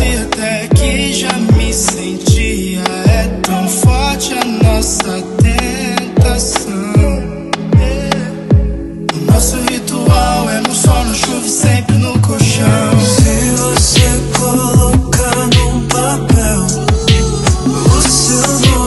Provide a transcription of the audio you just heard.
até que já me sentia. É tão forte a nossa tentação. O nosso ritual é no sol, no chuva e sempre no colchão. Se você colocar num papel o seu nome.